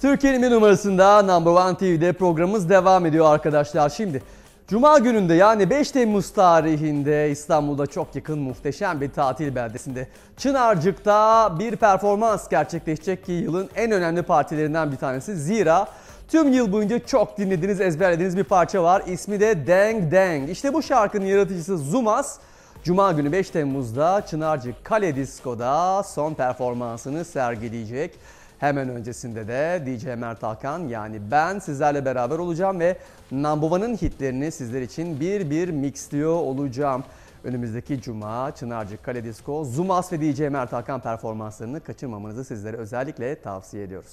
Türkiye'nin bir numarasında Number One TV'de programımız devam ediyor arkadaşlar. Şimdi Cuma gününde yani 5 Temmuz tarihinde İstanbul'da çok yakın muhteşem bir tatil beldesinde Çınarcık'ta bir performans gerçekleşecek ki yılın en önemli partilerinden bir tanesi. Zira tüm yıl boyunca çok dinlediğiniz, ezberlediğiniz bir parça var. İsmi de Deng Deng. İşte bu şarkının yaratıcısı Zumas Cuma günü 5 Temmuz'da Çınarcık Kale Disko'da son performansını sergileyecek. Hemen öncesinde de DJ Mert Hakan yani ben sizlerle beraber olacağım ve Number One'ın hitlerini sizler için bir bir mixliyor olacağım. Önümüzdeki Cuma Çınarcık Kale Disco, Zumas ve DJ Mert Hakan performanslarını kaçırmamanızı sizlere özellikle tavsiye ediyoruz.